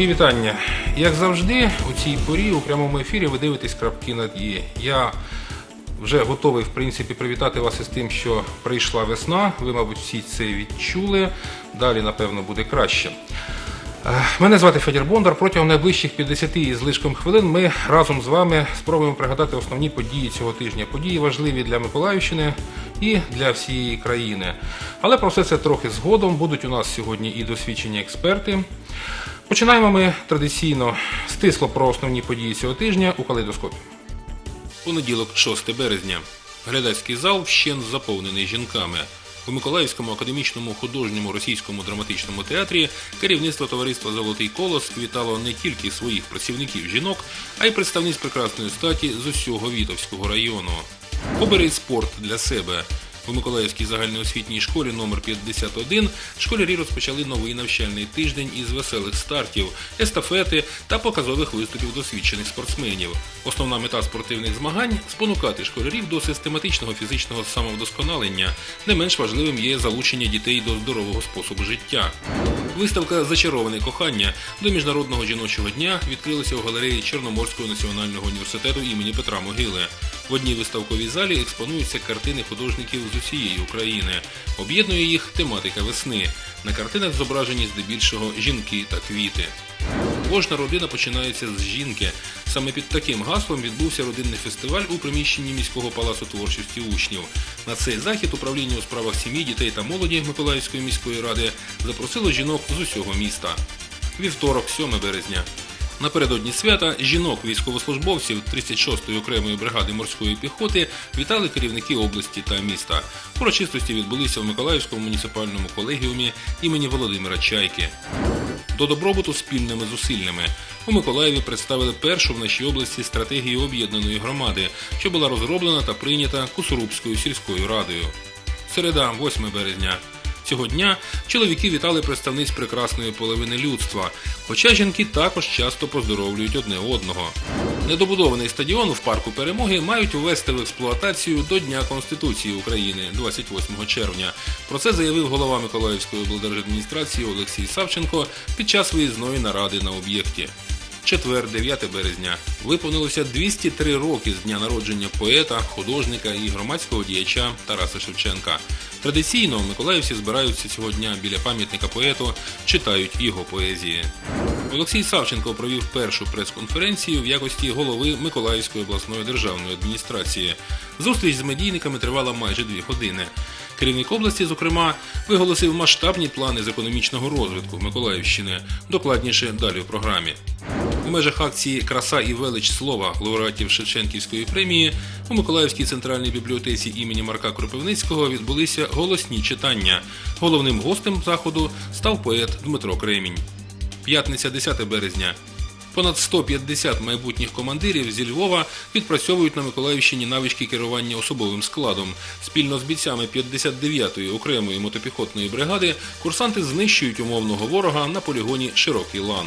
Мої вітання. Як завжди, у цій порі у прямому ефірі ви дивитесь крапки над «і». Я вже готовий, в принципі, привітати вас із тим, що прийшла весна. Ви, мабуть, всі це відчули. Далі, напевно, буде краще. Е, Мене звати Федір Бондар. Протягом найближчих 50 із злишком хвилин ми разом з вами спробуємо пригадати основні події цього тижня. Події важливі для Миколаївщини і для всієї країни. Але про все це трохи згодом. Будуть у нас сьогодні і досвідчені експерти. Починаємо ми традиційно стисло про основні події цього тижня у калейдоскопі. Понеділок, 6 березня. Глядацький зал вщент заповнений жінками. У Миколаївському академічному художньому російському драматичному театрі керівництво товариства Золотий колос вітало не тільки своїх працівників жінок, а й представниць прекрасної статі з усього Вітовського району. Обери спорт для себе. У Миколаївській загальноосвітній школі номер 51 школярі розпочали новий навчальний тиждень із веселих стартів, естафети та показових виступів досвідчених спортсменів. Основна мета спортивних змагань спонукати школярів до систематичного фізичного самовдосконалення. Не менш важливим є залучення дітей до здорового способу життя. Виставка Зачароване кохання до міжнародного жіночого дня відкрилася у галереї Чорноморського національного університету імені Петра Могили. В одній виставковій залі експонуються картини художників з усієї України. Об'єднує їх тематика весни. На картинах зображені здебільшого жінки та квіти. Кожна родина починається з жінки. Саме під таким гаслом відбувся родинний фестиваль у приміщенні міського палацу творчості учнів. На цей захід управління у справах сім'ї, дітей та молоді Миколаївської міської ради запросило жінок з усього міста. Вівторок, 7 березня. Напередодні свята жінок військовослужбовців 36-ї окремої бригади морської піхоти вітали керівники області та міста. Урочистості відбулися в Миколаївському муніципальному колегіумі імені Володимира Чайки. До добробуту спільними зусиллями у Миколаєві представили першу в нашій області стратегію об'єднаної громади, що була розроблена та прийнята Кусурубською сільською радою. Середа, 8 березня. Цього дня чоловіки вітали представниць прекрасної половини людства, хоча жінки також часто поздоровлюють одне одного. Недобудований стадіон в парку перемоги мають увести в експлуатацію до Дня Конституції України 28 червня. Про це заявив голова Миколаївської облдержадміністрації Олексій Савченко під час виїзної наради на об'єкті. Четвер, 9 березня, виповнилося 203 роки з дня народження поета, художника і громадського діяча Тараса Шевченка. Традиційно миколаївці збираються цього дня біля пам'ятника поету, читають його поезії. Олексій Савченко провів першу прес-конференцію в якості голови Миколаївської обласної державної адміністрації. Зустріч з медійниками тривала майже дві години. Керівник області, зокрема, виголосив масштабні плани з економічного розвитку Миколаївщини. Докладніше далі в програмі. У межах акції Краса і велич слова лауреатів Шевченківської премії у Миколаївській центральній бібліотеці імені Марка Кропивницького відбулися голосні читання. Головним гостем заходу став поет Дмитро Кремінь. П'ятниця 10 березня. Понад 150 майбутніх командирів зі Львова відпрацьовують на Миколаївщині навички керування особовим складом. Спільно з бійцями 59-ї окремої мотопіхотної бригади курсанти знищують умовного ворога на полігоні Широкий лан.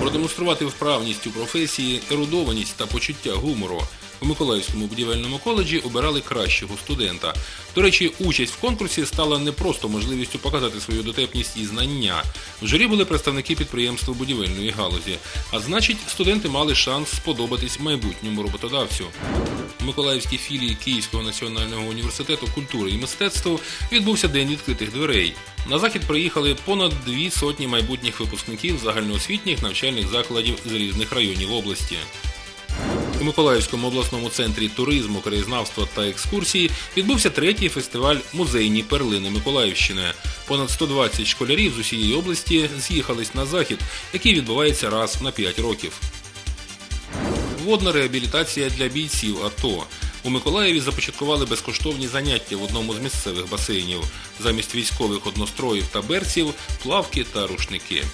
Продемонструвати вправність у професії, ерудованість та почуття гумору. У Миколаївському будівельному коледжі обирали кращого студента. До речі, участь в конкурсі стала не просто можливістю показати свою дотепність і знання. В журі були представники підприємства будівельної галузі. А значить, студенти мали шанс сподобатись майбутньому роботодавцю. У Миколаївській філії Київського національного університету культури і мистецтв відбувся день відкритих дверей. На захід приїхали понад дві сотні майбутніх випускників загальноосвітніх навчальних закладів з різних районів області. У Миколаївському обласному центрі туризму, краєзнавства та екскурсії відбувся третій фестиваль Музейні перлини Миколаївщини. Понад 120 школярів з усієї області з'їхались на захід, який відбувається раз на 5 років. Водна реабілітація для бійців АТО. У Миколаєві започаткували безкоштовні заняття в одному з місцевих басейнів. Замість військових одностроїв та берців плавки та рушники.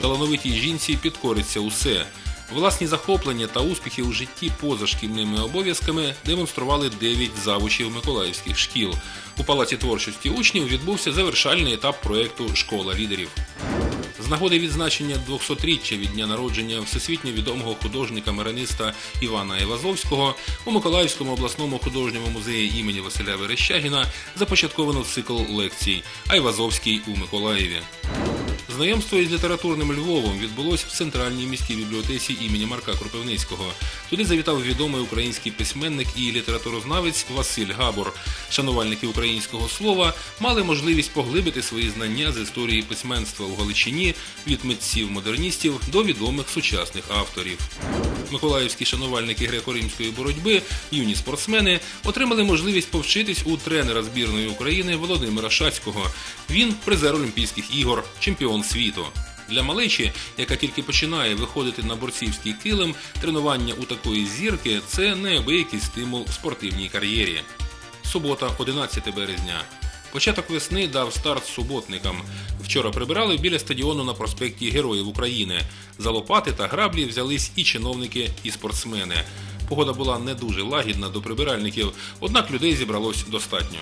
Талановитій жінці підкориться усе. Власні захоплення та успіхи у житті поза шкільними обов'язками демонстрували 9 завучів миколаївських шкіл. У палаці творчості учнів відбувся завершальний етап проєкту Школа лідерів. З нагоди відзначення 200-річчя від дня народження всесвітньо відомого художника-мариниста Івана Івазовського у Миколаївському обласному художньому музеї імені Василя Верещагіна започатковано цикл лекцій Айвазовський у Миколаєві. Знайомство із літературним Львовом відбулось в центральній міській бібліотеці імені Марка Кропивницького. Туди завітав відомий український письменник і літературознавець Василь Габор. Шанувальники українського слова мали можливість поглибити свої знання з історії письменства у Галичині від митців-модерністів до відомих сучасних авторів. Миколаївські шанувальники греко-римської боротьби, юні спортсмени, отримали можливість повчитись у тренера збірної України Володимира Шацького. Він призер Олімпійських ігор, чемпіон світу. Для малечі, яка тільки починає виходити на борцівський килим, тренування у такої зірки це неабиякий стимул спортивній кар'єрі. Субота, 11 березня. Початок весни дав старт суботникам. Вчора прибирали біля стадіону на проспекті Героїв України. За лопати та граблі взялись і чиновники, і спортсмени. Погода була не дуже лагідна до прибиральників, однак людей зібралось достатньо.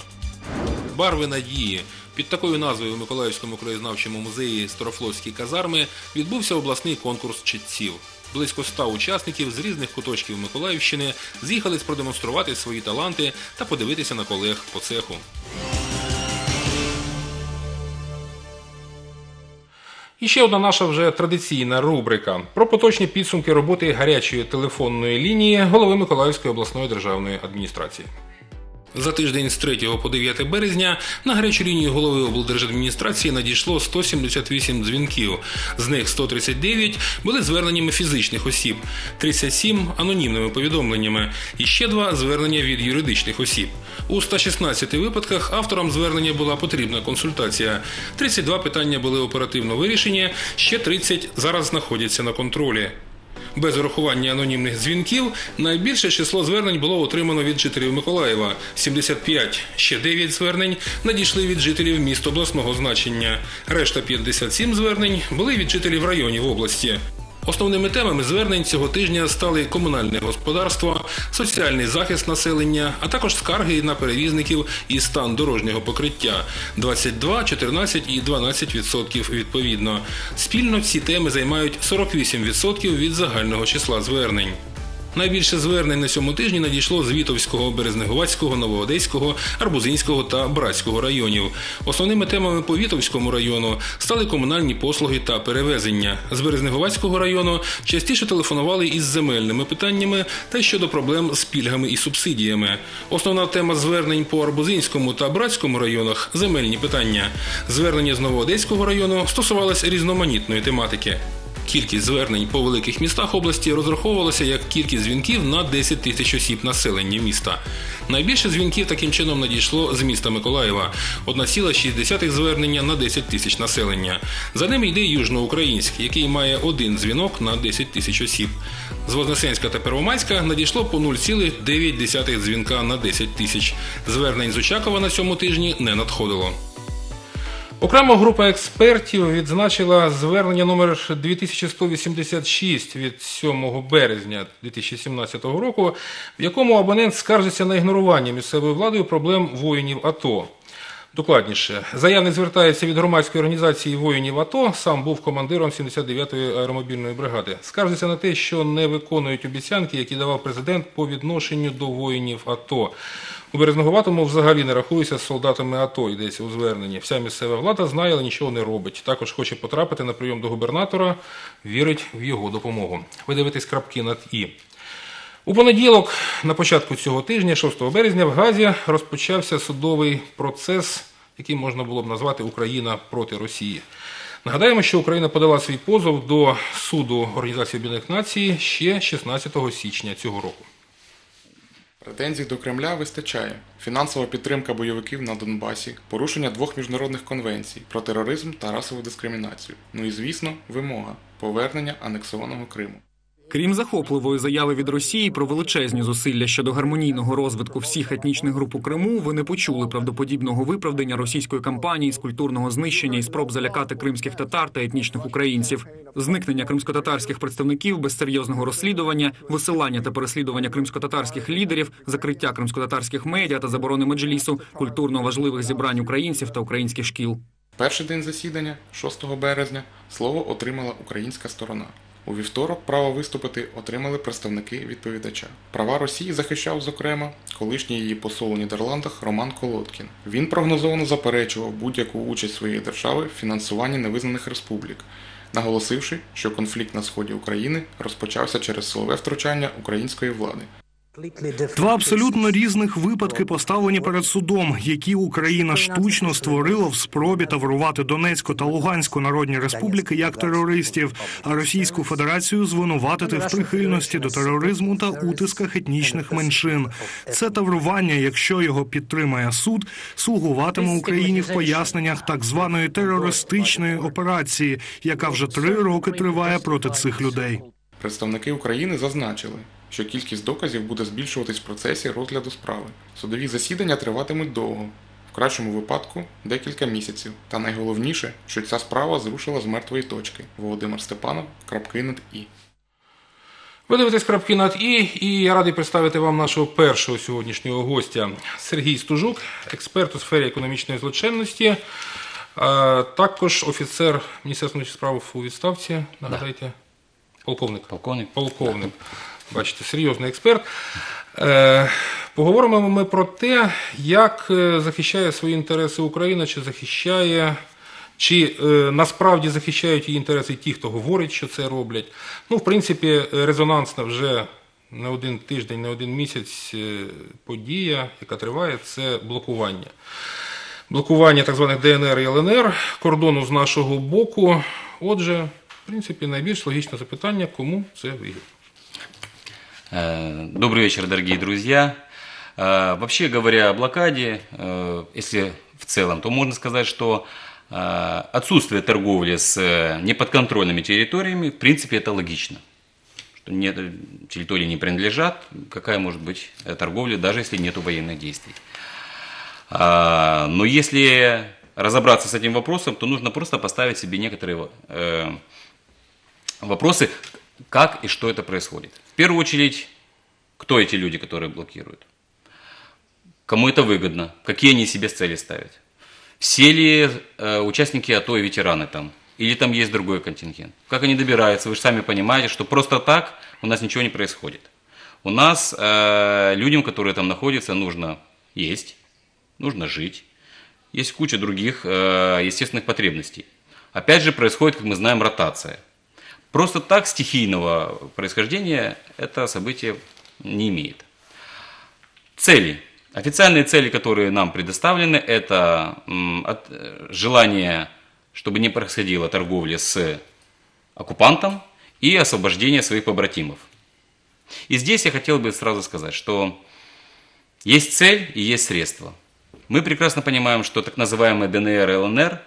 Барви надії. Під такою назвою в Миколаївському краєзнавчому музеї Старофлотські казарми відбувся обласний конкурс читців. Близько ста учасників з різних куточків Миколаївщини з'їхались продемонструвати свої таланти та подивитися на колег по цеху. І ще одна наша вже традиційна рубрика про поточні підсумки роботи гарячої телефонної лінії голови Миколаївської обласної державної адміністрації. За тиждень з 3 по 9 березня на гарячу лінію голови облдержадміністрації надійшло 178 дзвінків. З них 139 були зверненнями фізичних осіб, 37 анонімними повідомленнями і ще два звернення від юридичних осіб. У 116 випадках авторам звернення була потрібна консультація. 32 питання були оперативно вирішені, ще 30 зараз знаходяться на контролі. Без урахування анонімних дзвінків найбільше число звернень було отримано від жителів Миколаєва 75. Ще 9 звернень надійшли від жителів міст обласного значення. Решта 57 звернень були від жителів районів області. Основними темами звернень цього тижня стали комунальне господарство, соціальний захист населення, а також скарги на перевізників і стан дорожнього покриття 22, 14 і 12% відповідно. Спільно ці теми займають 48% від загального числа звернень. Найбільше звернень на цьому тижні надійшло з Вітовського, Березнегувацького, Новоодеського, Арбузинського та Братського районів. Основними темами по Вітовському району стали комунальні послуги та перевезення. З Березнегувацького району частіше телефонували із земельними питаннями та щодо проблем з пільгами і субсидіями. Основна тема звернень по Арбузинському та Братському районах земельні питання. Звернення з Новоодеського району стосувалось різноманітної тематики. Кількість звернень по великих містах області розраховувалася як кількість дзвінків на 10 тисяч осіб населення міста. Найбільше дзвінків таким чином надійшло з міста Миколаєва 1,6 звернення на 10 тисяч населення. За ними йде Южноукраїнськ, який має один дзвінок на 10 тисяч осіб. З Вознесенська та Первомайська надійшло по 0,9 дзвінка на 10 тисяч. Звернень з Очакова на цьому тижні не надходило. Окрема група експертів відзначила звернення номер 2186 від 7 березня 2017 року, в якому абонент скаржиться на ігнорування місцевою владою проблем воїнів АТО. Докладніше, заявник звертається від громадської організації воїнів АТО, сам був командиром 79-ї аеромобільної бригади. Скаржиться на те, що не виконують обіцянки, які давав президент по відношенню до воїнів АТО. У Березногуватому взагалі не рахуються з солдатами АТО, йдеться у зверненні. Вся місцева влада знає, але нічого не робить. Також хоче потрапити на прийом до губернатора, вірить в його допомогу. Ви дивитесь крапки над І. У понеділок, на початку цього тижня, 6 березня, в Газі розпочався судовий процес, який можна було б назвати Україна проти Росії. Нагадаємо, що Україна подала свій позов до суду Організації Об'єднаних Націй ще 16 січня цього року. Претензій до Кремля вистачає. Фінансова підтримка бойовиків на Донбасі, порушення двох міжнародних конвенцій про тероризм та расову дискримінацію. Ну і звісно, вимога повернення анексованого Криму. Крім захопливої заяви від Росії про величезні зусилля щодо гармонійного розвитку всіх етнічних груп у Криму, ви не почули правдоподібного виправдання російської кампанії з культурного знищення і спроб залякати кримських татар та етнічних українців, зникнення кримськотатарських представників без серйозного розслідування, висилання та переслідування кримськотатарських лідерів, закриття кримськотатарських медіа та заборони меджлісу, культурно важливих зібрань українців та українських шкіл. Перший день засідання, 6 березня, слово отримала українська сторона. У вівторок право виступити отримали представники відповідача. Права Росії захищав, зокрема, колишній її посол у Нідерландах Роман Колодкін. Він прогнозовано заперечував будь-яку участь своєї держави в фінансуванні невизнаних республік, наголосивши, що конфлікт на сході України розпочався через силове втручання української влади. Два абсолютно різних випадки поставлені перед судом, які Україна штучно створила в спробі таврувати Донецьку та Луганську народні республіки як терористів, а Російську Федерацію звинуватити в прихильності до тероризму та утисках етнічних меншин. Це таврування, якщо його підтримає суд, слугуватиме Україні в поясненнях так званої терористичної операції, яка вже три роки триває проти цих людей. Представники України зазначили, що кількість доказів буде збільшуватись в процесі розгляду справи. Судові засідання триватимуть довго, в кращому випадку декілька місяців. Та найголовніше, що ця справа зрушила з мертвої точки. Володимир Степанов, крапки над і. Ви дивитесь крапки над І, і я радий представити вам нашого першого сьогоднішнього гостя Сергій Стужук, експерт у сфері економічної злочинності, е, також офіцер Міністерства справ у відставці. Нагадайте, полковник. Полковник. Полковник. Бачите, серйозний експерт. Е, Поговоримо ми про те, як е, захищає свої інтереси Україна, чи захищає, чи е, насправді захищають її інтереси ті, хто говорить, що це роблять. Ну, в принципі, резонансна вже не один тиждень, не один місяць подія, яка триває, це блокування. Блокування так званих ДНР і ЛНР, кордону з нашого боку. Отже, в принципі, найбільш логічне запитання, кому це вигідно. Э, Добрый вечер, дорогие друзья. Э, Вообще говоря о блокаде, э, если в целом, то можно сказать, что отсутствие торговли с неподконтрольными территориями, в принципе, это логично. Что нет, территории не принадлежат, какая может быть торговля, даже если нет военных действий. Но если разобраться с этим вопросом, то нужно просто поставить себе некоторые вопросы, как и что это происходит. В первую очередь, кто эти люди, которые блокируют? Кому это выгодно? Какие они себе цели ставят? Все ли э, участники АТО и ветераны там? Или там есть другой контингент? Как они добираются? Вы же сами понимаете, что просто так у нас ничего не происходит. У нас э, людям, которые там находятся, нужно есть, нужно жить. Есть куча других э, естественных потребностей. Опять же, происходит, как мы знаем, ротация. Просто так стихийного происхождения это событие не имеет. Цели. Официальные цели, которые нам предоставлены, это э, желание, чтобы не происходила торговля с оккупантом и освобождение своих побратимов. И здесь я хотел бы сразу сказать, что есть цель и есть средства. Мы прекрасно понимаем, что так называемые ДНР и ЛНР,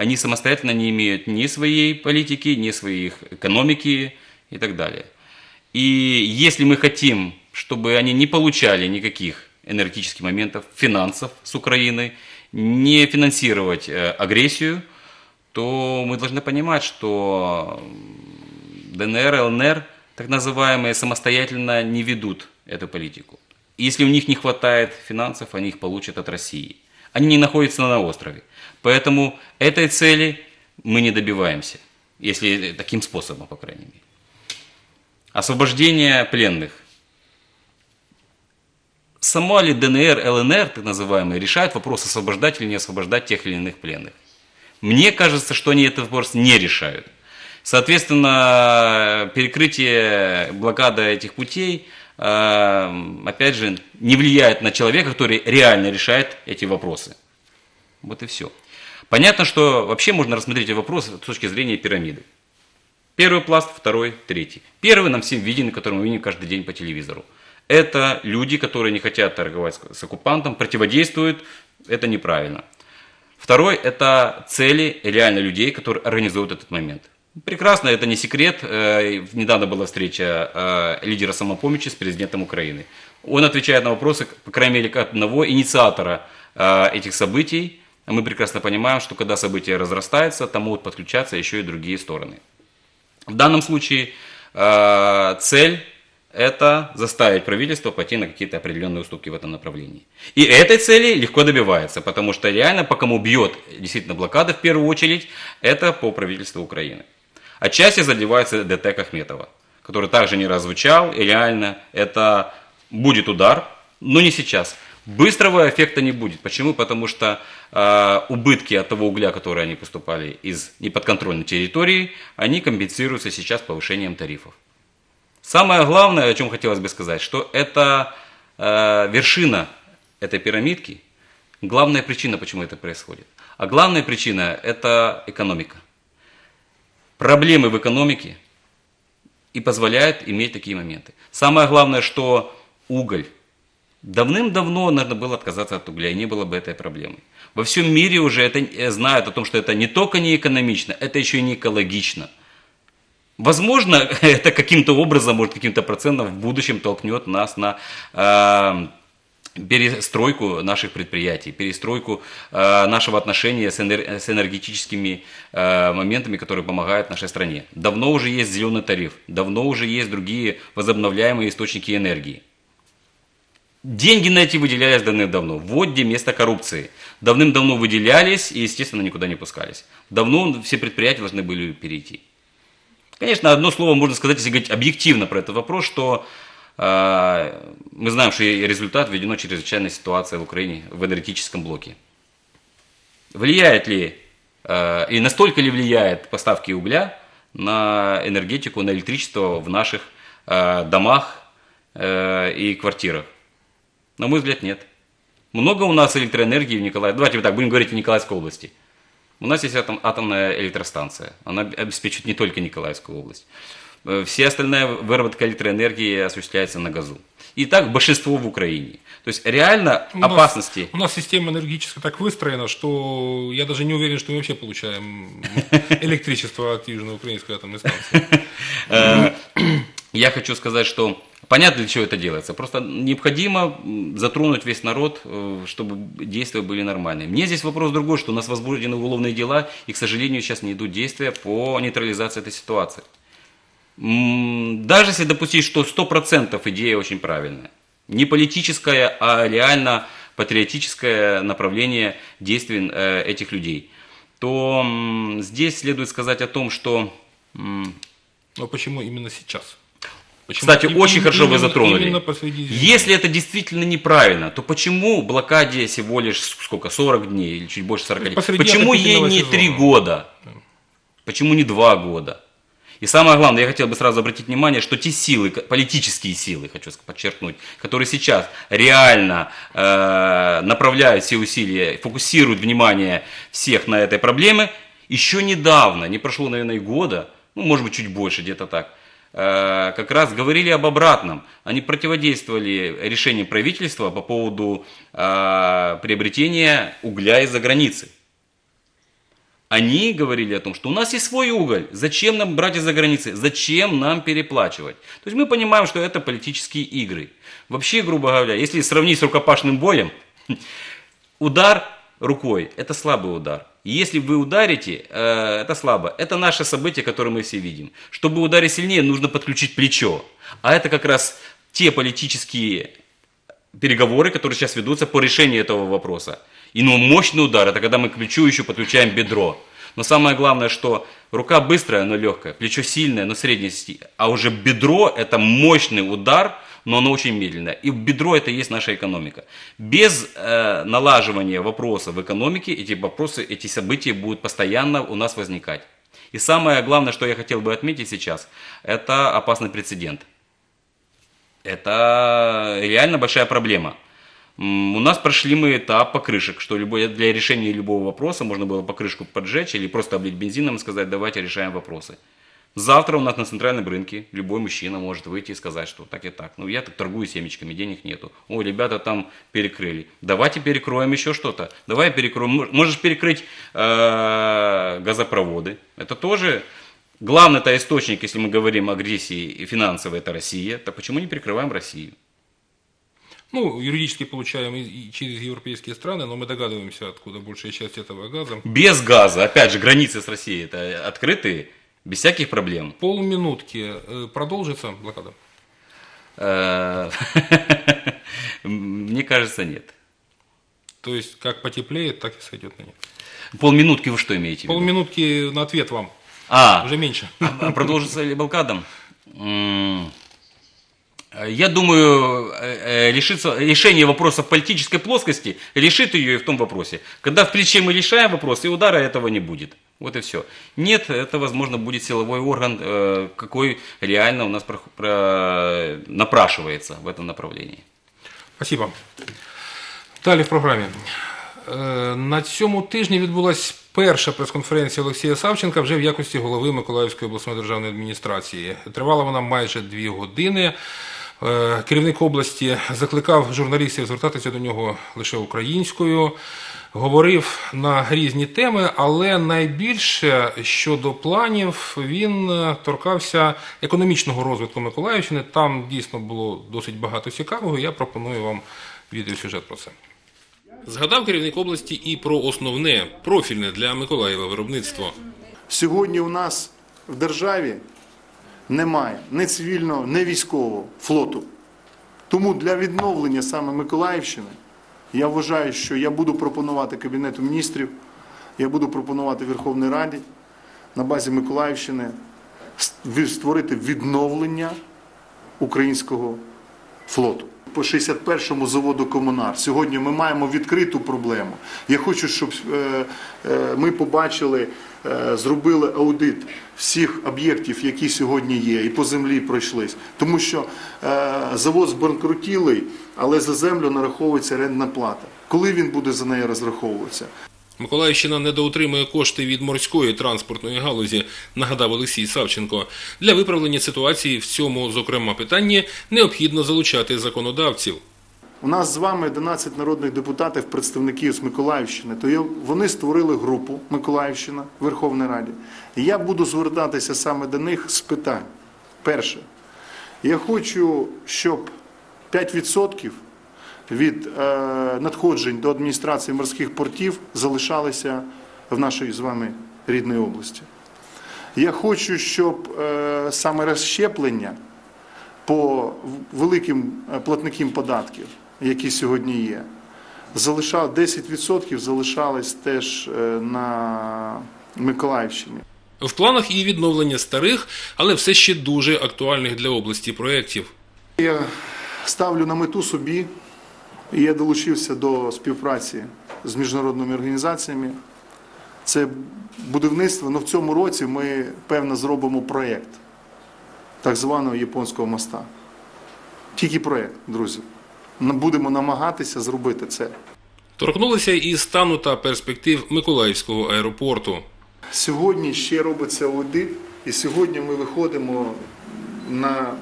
они самостоятельно не имеют ни своей политики, ни своих экономики и так далее. И если мы хотим, чтобы они не получали никаких энергетических моментов, финансов с Украины, не финансировать э, агрессию, то мы должны понимать, что ДНР, ЛНР, так называемые, самостоятельно не ведут эту политику. Если у них не хватает финансов, они их получат от России. Они не находятся на острове. Поэтому этой цели мы не добиваемся, если таким способом, по крайней мере. Освобождение пленных. Сама ли ДНР, ЛНР, так называемые, решают вопрос освобождать или не освобождать тех или иных пленных? Мне кажется, что они этот вопрос не решают. Соответственно, перекрытие блокада этих путей, э, опять же, не влияет на человека, который реально решает эти вопросы. Вот и все. Понятно, что вообще можно рассмотреть эти вопросы с точки зрения пирамиды. Первый пласт, второй, третий. Первый нам всем виден, который мы видим каждый день по телевизору. Это люди, которые не хотят торговать с- оккупантом, противодействуют. Это неправильно. Второй – это цели реально людей, которые организуют этот момент. Прекрасно, это не секрет. Э, Недавно была встреча э, лидера самопомощи с президентом Украины. Он отвечает на вопросы, по крайней мере, одного инициатора э, этих событий. А Мы прекрасно понимаем, что когда события разрастаются, там могут подключаться еще и другие стороны. В данном случае э, цель – это заставить правительство пойти на какие-то определенные уступки в этом направлении. И этой цели легко добивается, потому что реально по кому бьет действительно блокада в первую очередь, это по правительству Украины. Отчасти задевается ДТ Ахметова, который также не раззвучал, и реально это будет удар, но не сейчас. Быстрого эффекта не будет. Почему? Потому что э, убытки от того угля, который они поступали из неподконтрольной территории, они компенсируются сейчас повышением тарифов. Самое главное, о чем хотелось бы сказать, что это э, вершина этой пирамидки, главная причина, почему это происходит. А главная причина – это экономика. Проблемы в экономике и позволяют иметь такие моменты. Самое главное, что уголь. Давным-давно нужно было отказаться от угля, и не было бы этой проблемы. Во всем мире уже это, э, знают о том, что это не только не экономично, это еще и не экологично. Возможно, это каким-то образом, может, каким-то процентом в будущем толкнет нас на э, перестройку наших предприятий, перестройку э, нашего отношения с, энер- с энергетическими э, моментами, которые помогают нашей стране. Давно уже есть зеленый тариф, давно уже есть другие возобновляемые источники энергии. Деньги на эти выделялись давным-давно. Вот где место коррупции. Давным-давно выделялись и, естественно, никуда не пускались. Давно все предприятия должны были перейти. Конечно, одно слово можно сказать, если говорить объективно про этот вопрос, что э, мы знаем, что результат введено чрезвычайная ситуация в Украине в энергетическом блоке. Влияет ли э, и настолько ли влияет поставки угля на энергетику, на электричество в наших э, домах э, и квартирах? На мой взгляд, нет. Много у нас электроэнергии в Николаевской... Давайте так, будем говорить о Николаевской области. У нас есть атом, атомная электростанция. Она обеспечивает не только Николаевскую область. Э, Все остальная выработка электроэнергии осуществляется на газу. И так большинство в Украине. То есть реально У нас- опасности... у нас система энергетическая так выстроена, что я даже не уверен, что мы вообще получаем электричество от Южноукраинской атомной станции. Я хочу сказать, что понятно, для чего это делается. Просто необходимо затронуть весь народ, э, чтобы действия были нормальные. Мне здесь вопрос другой, что у нас возбуждены уголовные дела, и, к сожалению, сейчас не идут действия по нейтрализации этой ситуации. Даже если допустить, что 100% идея очень правильная, не политическая, а реально патриотическое направление действий э, этих людей, то здесь следует сказать о том, что Но почему именно сейчас? Почему кстати, им- очень им- хорошо вы именно- затронули. Посреди зимы? Если это действительно неправильно, то почему блокаде всего лишь сколько, 40 дней или чуть больше 40 дней? Почему ей не сезона. 3 года? Почему не 2 года? И самое главное, я хотел бы сразу обратить внимание, что те силы, политические силы, хочу подчеркнуть, которые сейчас реально э, направляют все усилия, фокусируют внимание всех на этой проблеме, еще недавно, не прошло, наверное, и года, ну, может быть, чуть больше, где-то так, как раз говорили об обратном. Они противодействовали решениям правительства по поводу э, приобретения угля из-за границы. Они говорили о том, что у нас есть свой уголь, зачем нам брать из-за границы, зачем нам переплачивать. То есть мы понимаем, что это политические игры. Вообще, грубо говоря, если сравнить с рукопашным боем, удар рукой – это слабый удар. Если вы ударите, э, это слабо. Это наше событие, которое мы все видим. Чтобы ударить сильнее, нужно подключить плечо. А это как раз те политические переговоры, которые сейчас ведутся по решению этого вопроса. И ну, мощный удар, это когда мы к плечу еще подключаем бедро. Но самое главное, что рука быстрая, но легкая, плечо сильное, но среднее, сти- а уже бедро это мощный удар, но оно очень медленное. И бедро это и есть наша экономика. Без э, налаживания вопроса в экономике эти вопросы, эти события будут постоянно у нас возникать. И самое главное, что я хотел бы отметить сейчас, это опасный прецедент. Это реально большая проблема. У нас прошли мы этап покрышек, что для решения любого вопроса можно было покрышку поджечь или просто облить бензином и сказать, давайте решаем вопросы. Завтра у нас на центральном рынке любой мужчина может выйти и сказать, что так и так. Ну, я так торгую семечками, денег нету. О, ребята там перекрыли. Давайте перекроем еще что-то. Давай перекроем. Мож- Можешь перекрыть э, газопроводы. Это тоже главный-то источник, если мы говорим о агрессии финансовой, это Россия. То почему не перекрываем Россию? Ну, юридически получаем и через европейские страны, но мы догадываемся, откуда большая часть этого газа. Без газа, опять же, границы с Россией это открытые, без всяких проблем. Полминутки. Э, Продолжится блокада? Э, Мне кажется, нет. То есть, как потеплеет, так и сойдет на нет. Полминутки вы что имеете в виду? Полминутки на ответ вам. А, Вже менше. А Продолжится ли блокадом? М, Я думаю, э, э, решится, решение вопроса в политической плоскости решит ее и в том вопросе. Когда в плече мы решаем вопрос, и удара этого не будет. Вот и все. Нет, это, возможно, будет силовой орган, э, какой реально у нас про- про- напрашивается в этом направлении. Спасибо. Далі в програмі. Е, На цьому тижні відбулася перша прес-конференція Олексія Савченка вже в якості голови Миколаївської обласної державної адміністрації. Тривала вона майже дві години. Е, Керівник області закликав журналістів звертатися до нього лише українською. Говорив на різні теми, але найбільше щодо планів він е, торкався економічного розвитку Миколаївщини. Там дійсно було досить багато цікавого. Я пропоную вам відеосюжет про це. Згадав керівник області і про основне профільне для Миколаєва виробництво. Сьогодні у нас в державі немає ні цивільного, ні військового флоту. Тому для відновлення саме Миколаївщини я вважаю, що я буду пропонувати Кабінету міністрів, я буду пропонувати Верховній Раді на базі Миколаївщини створити відновлення українського флоту. По 61-му заводу Комунар сьогодні ми маємо відкриту проблему. Я хочу, щоб е, е, ми побачили, е, зробили аудит всіх об'єктів, які сьогодні є, і по землі пройшлись. Тому що завод збанкрутілий, але за землю нараховується рентна плата. Коли він буде за неї розраховуватися? Миколаївщина недоотримує кошти від морської транспортної галузі, нагадав Олексій Савченко. Для виправлення ситуації в цьому, зокрема, питанні необхідно залучати законодавців. У нас з вами 11 народних депутатів, представників з Миколаївщини. То вони створили групу Миколаївщина в Верховній Раді. І я буду звертатися саме до них з питань. Перше, я хочу, щоб 5% від е, надходжень до адміністрації морських портів залишалися в нашій з вами рідній області. Я хочу, щоб е, саме розщеплення по великим е, платникам податків, які сьогодні є, залишав 10% залишалось теж на Миколаївщині. В планах і відновлення старих, але все ще дуже актуальних для області проєктів. Я ставлю на мету собі, і я долучився до співпраці з міжнародними організаціями. Це будівництво. Ну, в цьому році ми певно зробимо проєкт так званого японського моста. Тільки проєкт, друзі. Будемо намагатися зробити це. Торкнулися і стану та перспектив Миколаївського аеропорту. Сьогодні ще робиться аудит, і сьогодні ми виходимо на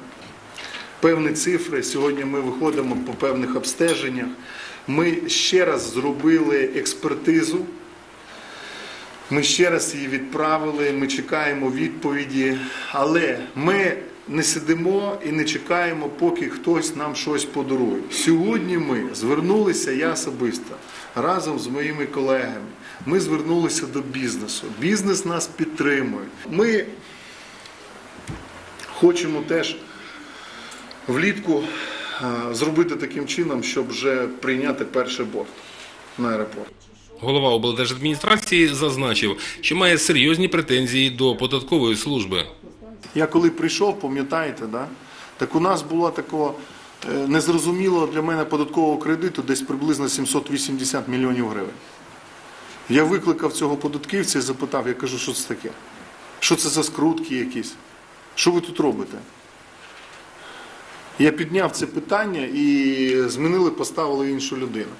певні цифри. Сьогодні ми виходимо по певних обстеженнях. Ми ще раз зробили експертизу. Ми ще раз її відправили, ми чекаємо відповіді, але ми не сидимо і не чекаємо, поки хтось нам щось подарує. Сьогодні ми звернулися, я особисто, разом з моїми колегами. Ми звернулися до бізнесу. Бізнес нас підтримує. Ми хочемо теж влітку е, зробити таким чином, щоб вже прийняти перший борт на аеропорт. Голова облдержадміністрації зазначив, що має серйозні претензії до податкової служби. Я коли прийшов, пам'ятаєте, да? так у нас було такого е, незрозумілого для мене податкового кредиту десь приблизно 780 мільйонів гривень. Я викликав цього податківця і запитав, я кажу, що це таке? Що це за скрутки якісь? Що ви тут робите? Я підняв це питання і змінили, поставили іншу людину.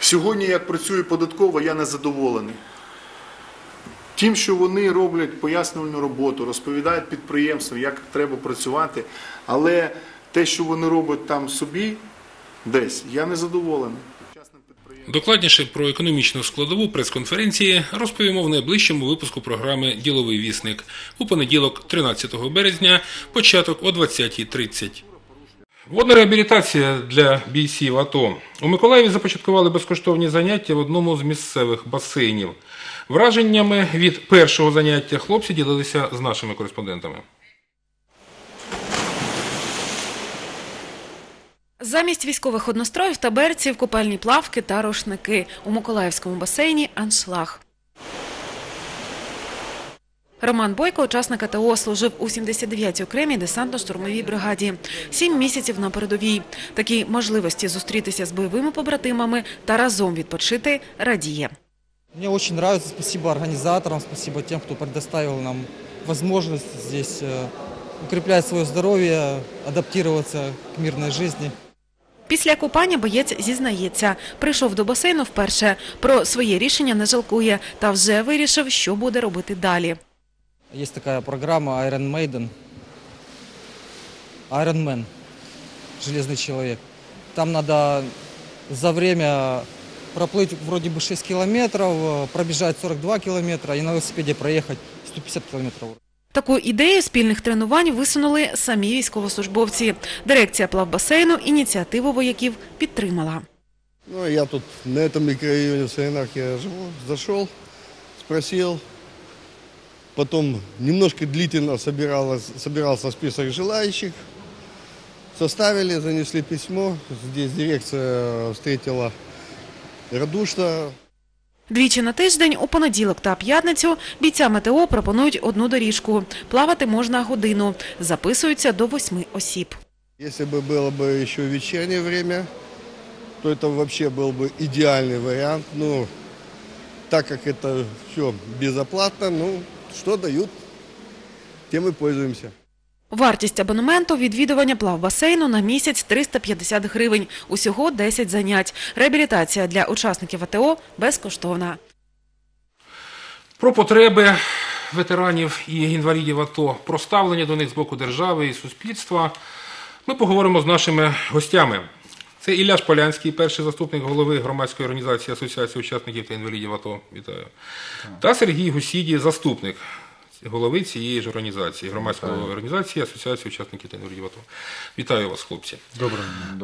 Сьогодні, як працює податкова, я не задоволений. Тим, що вони роблять пояснювальну роботу, розповідають підприємствам, як треба працювати, але те, що вони роблять там собі, десь, я не задоволений. Докладніше про економічну складову прес-конференції розповімо в найближчому випуску програми Діловий вісник у понеділок, 13 березня, початок о 20.30. Водна реабілітація для бійців АТО. У Миколаєві започаткували безкоштовні заняття в одному з місцевих басейнів. Враженнями від першого заняття хлопці ділилися з нашими кореспондентами. Замість військових одностроїв та берців, купальні плавки та рушники. У Миколаївському басейні аншлаг. Роман Бойко, учасник АТО, служив у 79-й окремій десантно-штурмовій бригаді. Сім місяців на передовій. Такі можливості зустрітися з бойовими побратимами та разом відпочити радіє. Мне очень нравится. Спасибо организаторам, спасибо тем, кто предоставил нам возможность здесь укреплять свое здоровье, адаптироваться к мирной жизни. Після купання боєць зізнається, прийшов до басейну вперше. Про своє рішення не жалкує та вже вирішив, що буде робити далі. Есть такая программа Iron Maiden. Iron Man. Железный человек. Там надо за время проплыть вроде бы 6 километров, э, пробежать 42 километра и на велосипеде проехать 150 километров. Таку ідею спільних тренувань висунули самі військовослужбовці. Дирекція плавбасейну ініціативу вояків підтримала. Ну, я тут на этом микрорайоне в Саринах я живу, зашел, спросил. Потом немножко длительно собиралось, список желающих. Составили, занесли письмо. Здесь дирекция встретила радушно. Двічі на тиждень, у понеділок та п'ятницю, бійцям АТО пропонують одну доріжку. Плавати можна годину. Записуються до восьми осіб. Если бы было бы еще вечернее время, то это вообще был бы идеальный вариант. Ну, так как это все безоплатно, ну, что дают, тем и пользуемся. Вартість абонементу відвідування плавбасейну на місяць 350 гривень. Усього 10 занять. Реабілітація для учасників АТО безкоштовна. Про потреби ветеранів і інвалідів АТО, про ставлення до них з боку держави і суспільства ми поговоримо з нашими гостями. Це Ілля Шполянський, перший заступник голови громадської організації Асоціації учасників та інвалідів АТО. Вітаю. Та Сергій Гусіді, заступник голови цієї ж організації, громадської організації Асоціації учасників та інвалідів АТО. Вітаю вас, хлопці.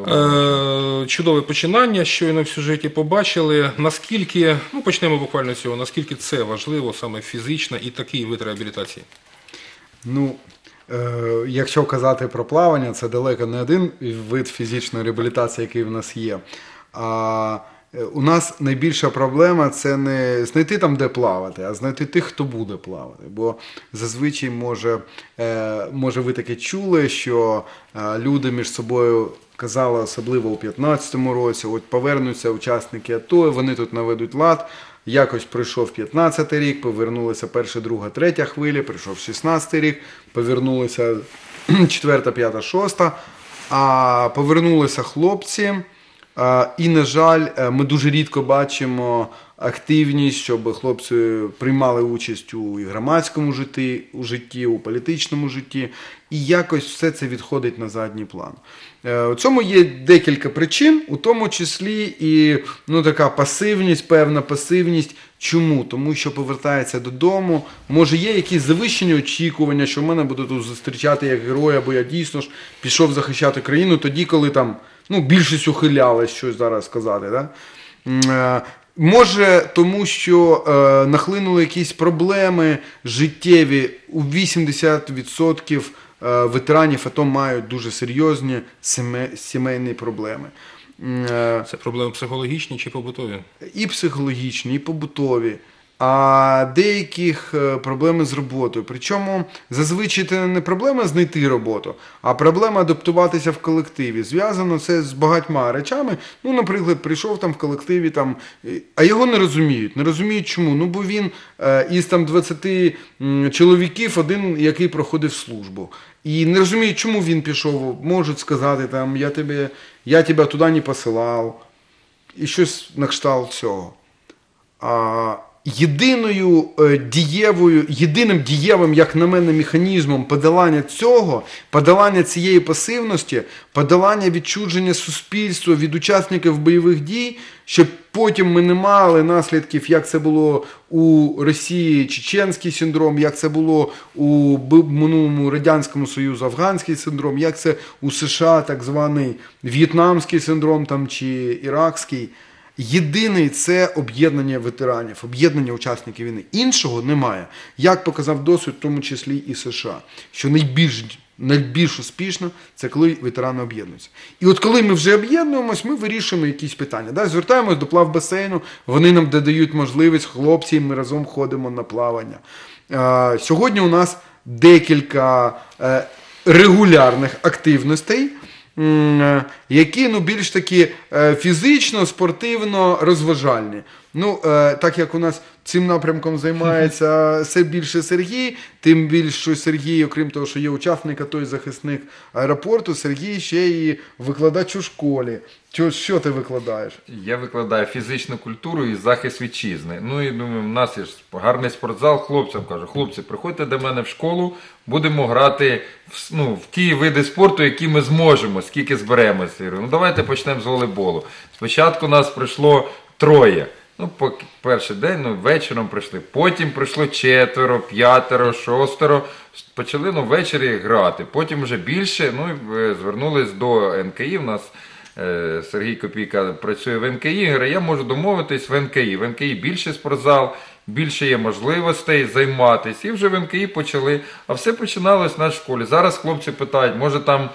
Е, чудове починання. Щойно в сюжеті побачили. Наскільки, ну почнемо буквально з цього, наскільки це важливо саме фізична і такий вид реабілітації? Ну, е, якщо казати про плавання, це далеко не один вид фізичної реабілітації, який в нас є. А у нас найбільша проблема це не знайти там, де плавати, а знайти тих, хто буде плавати. Бо зазвичай може, е, може ви таке чули, що е, люди між собою казали, особливо у 15-му році, от повернуться учасники АТО, вони тут наведуть лад. Якось прийшов 15-й рік, повернулися перша, друга, третя хвиля, прийшов 16-й рік, повернулися 4, 5, 6, а повернулися хлопці. А, І, на жаль, е, ми дуже рідко бачимо активність, щоб хлопці приймали участь у громадському житті, у житті, у політичному житті, і якось все це відходить на задній план. Е, У цьому є декілька причин, у тому числі і ну, така пасивність, певна пасивність. Чому? Тому що повертається додому, може є якісь завищені очікування, що мене будуть тут зустрічати як героя, бо я дійсно ж пішов захищати країну тоді, коли там ну, більшість ухилялась щось зараз сказати. Да? Е, Може, тому що е, нахлинули якісь проблеми життєві. У 80% е, ветеранів АТО мають дуже серйозні сімейні проблеми. Е, Це проблеми психологічні чи побутові? і психологічні, і побутові, а деяких е, проблеми з роботою. Причому зазвичай це не проблема знайти роботу, а проблема адаптуватися в колективі. Зв'язано це з багатьма речами. Ну, наприклад, прийшов там в колективі, там, а його не розуміють. Не розуміють чому. Ну, бо він е, із там 20 чоловіків один, який проходив службу. І не розуміють, чому він пішов. Можуть сказати, там, я тебе, я тебе туди не посилав і щось на кшталт цього. А, єдиною е, дієвою, єдиним дієвим, як на мене, механізмом подолання цього, подолання цієї пасивності, подолання відчудження суспільства від учасників бойових дій, щоб потім ми не мали наслідків, як це було у Росії чеченський синдром, як це було у минулому Радянському Союзу афганський синдром, як це у США так званий в'єтнамський синдром там, чи іракський. Єдиний це об'єднання ветеранів, об'єднання учасників війни. Іншого немає. Як показав досвід, в тому числі і США, що найбільш найбільш успішно, це коли ветерани об'єднуються. І от коли ми вже об'єднуємось, ми вирішуємо якісь питання. Да? Звертаємось до плавбасейну, вони нам додають можливість, хлопці, ми разом ходимо на плавання. Сьогодні у нас декілька е, регулярних активностей, які ну, більш такі е, фізично, спортивно розважальні. Ну, е, так як у нас цим напрямком займається все більше Сергій, тим більше Сергій, окрім того, що є учасник, а той захисник аеропорту, Сергій ще і викладач у школі. Що, що ти викладаєш? Я викладаю фізичну культуру і захист вітчизни. Ну і думаю, в нас є гарний спортзал. Хлопцям кажу, хлопці, приходьте до мене в школу, будемо грати в, ну, в ті види спорту, які ми зможемо, скільки зберемося. Ну давайте почнемо з волейболу. Спочатку нас прийшло троє. Ну, по перший день, ну, вечором прийшли. Потім прийшло четверо, п'ятеро, шостеро. Почали ну, ввечері грати. Потім вже більше. Ну і е, звернулись до НКІ. У нас е, Сергій Копійка працює в НКІ. Говорить, я можу домовитись в НКІ. В НКІ більше спортзал, більше є можливостей займатися. І вже в НКІ почали. А все починалось на школі. Зараз хлопці питають, може там.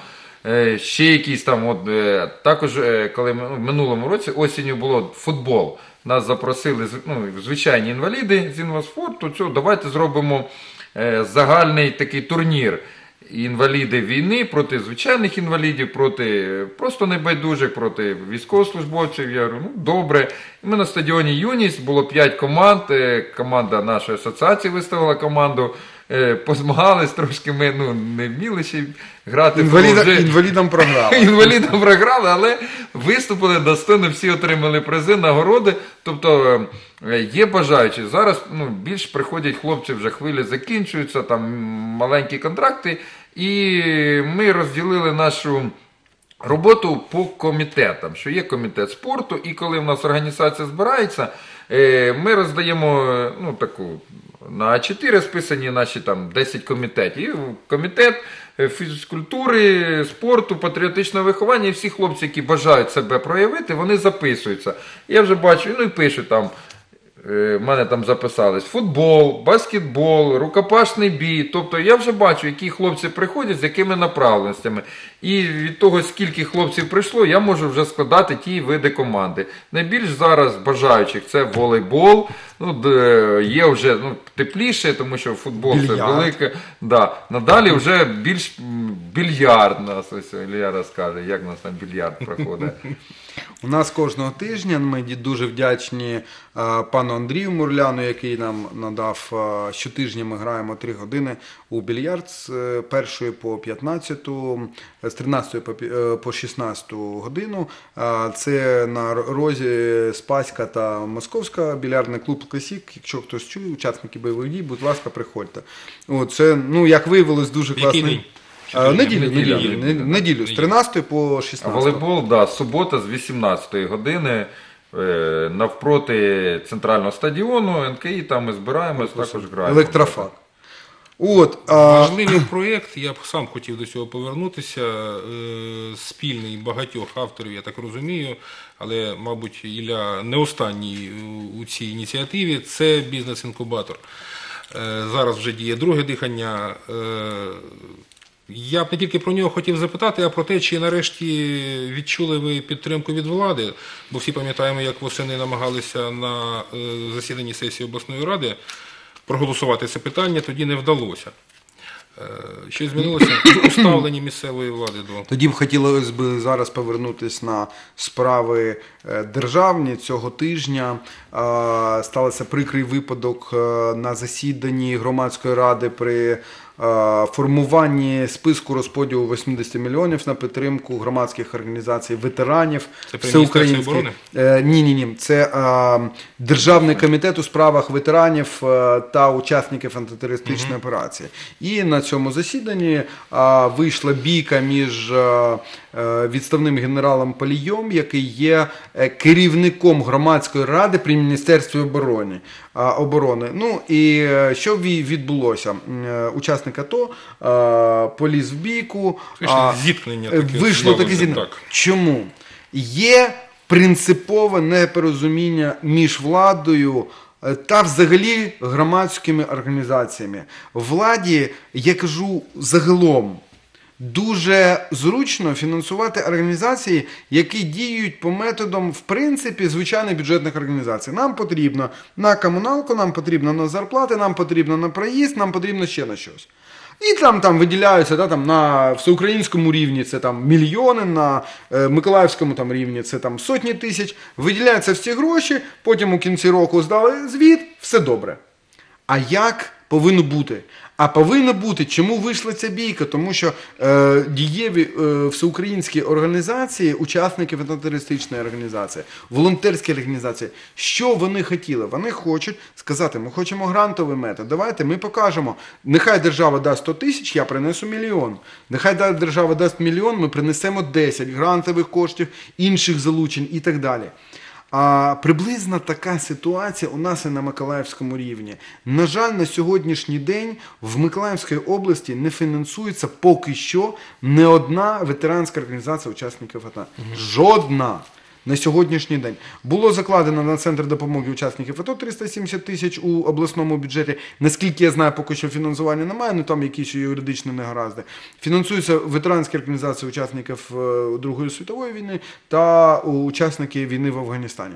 Е, Ще якісь там, от е, також, коли ну, в минулому році осінню було футбол. Нас запросили ну, звичайні інваліди з Інвасфорту. Цього давайте зробимо е, загальний такий турнір. Інваліди війни проти звичайних інвалідів, проти просто небайдужих, проти військовослужбовців. Я говорю, ну добре. Ми на стадіоні Юність було 5 команд. е, Команда нашої асоціації виставила команду. Е, Позмагались трошки, ми ну, не вміли ще грати. Інваліда, вже- інвалідам програли. Інвалідам програли, але виступили достойно, всі отримали призи, нагороди. Тобто е, є бажаючі. Зараз ну, більш приходять хлопці, вже хвилі закінчуються, там маленькі контракти. І ми розділили нашу. Роботу по комітетам, що є комітет спорту, і коли в нас організація збирається, е, ми роздаємо е, ну, таку на А4 списані наші там 10 комітетів. Комітет е, фізкультури, спорту, патріотичного виховання, і всі хлопці, які бажають себе проявити, вони записуються. Я вже бачу, ну і пишуть там. Е, в мене там записались футбол, баскетбол, рукопашний бій. Тобто я вже бачу, які хлопці приходять, з якими направленостями. І від того, скільки хлопців прийшло, я можу вже складати ті види команди. Найбільш зараз бажаючих це волейбол. Ну, де є вже ну, тепліше, тому що футбол це велике. Да. Надалі вже більш більярд нас ось Ілля розкаже, як у нас там більярд проходить. У нас кожного тижня ми дуже вдячні е, пану Андрію Мурляну, який нам надав е, щотижня. Ми граємо 3 години у більярд з е, першої по 15, з 13 по, е, по 16 годину. Е, Це на розі Спаська та Московська більярдний клуб Класік. Якщо хтось чує, учасники бойових дій, будь ласка, приходьте. О, це, ну, як виявилось, дуже класний. неділю, неділю, неділю, з 13 по 16. Волейбол, да, субота з 18 години е, навпроти центрального стадіону, НКІ, там ми збираємось, також граємо. Електрофак. От, а, Важливий проєкт, я б сам хотів до цього повернутися. е, Спільний багатьох авторів, я так розумію, але, мабуть, Ілля не останній у- цій ініціативі. Це бізнес-інкубатор. Е, Зараз вже діє друге дихання. Е, Я б не тільки про нього хотів запитати, а про те, чи нарешті відчули ви підтримку від влади, бо всі пам'ятаємо, як восени намагалися на засіданні сесії обласної ради проголосувати це питання, тоді не вдалося. Е, Що змінилося у ставленні місцевої влади до Тоді б хотілося б зараз повернутися на справи е, державні цього тижня. е, Сталося прикрий випадок е, на засіданні громадської ради при е, формуванні списку розподілу 80 мільйонів на підтримку громадських організацій ветеранів Це всеукраїнських. оборони? Е, Ні, ні, ні. Це е, Державний комітет у справах ветеранів е, та учасників антитерористичної операції. І на цьому засіданні е, вийшла бійка між е, е, відставним генералом Палійом, який є е, керівником громадської ради при Міністерстві оборони. е, оборони. Ну і е, що ві- відбулося? Е, Учасник АТО е, поліз в бійку. Вийшло зіткнення е, таке Вийшло таке зіткнення. так. Чому? Є принципове непорозуміння між владою е, та взагалі громадськими організаціями. Владі, я кажу загалом, дуже зручно фінансувати організації, які діють по методам, в принципі, звичайних бюджетних організацій. Нам потрібно на комуналку, нам потрібно на зарплати, нам потрібно на проїзд, нам потрібно ще на щось. І там, там виділяються да, там, на всеукраїнському рівні це там мільйони, на е, Миколаївському там рівні це там сотні тисяч. Виділяються всі гроші, потім у кінці року здали звіт, все добре. А як повинно бути? А повинно бути, чому вийшла ця бійка? Тому що е, дієві е, всеукраїнські організації, учасників антитерористичної організації, волонтерські організації, що вони хотіли? Вони хочуть сказати, ми хочемо грантовий метод. Давайте ми покажемо. Нехай держава дасть 100 тисяч, я принесу мільйон. Нехай держава дасть мільйон, ми принесемо 10 грантових коштів, інших залучень і так далі. А приблизно така ситуація у нас і на Миколаївському рівні. На жаль, на сьогоднішній день в Миколаївській області не фінансується поки що не одна ветеранська організація учасників АТО. Жодна. На сьогоднішній день було закладено на центр допомоги учасників АТО 370 тисяч у обласному бюджеті. Наскільки я знаю, поки що фінансування немає, ну там якісь юридичні негаразди. Фінансуються ветеранські організації учасників е, Другої світової війни та учасники війни в Афганістані.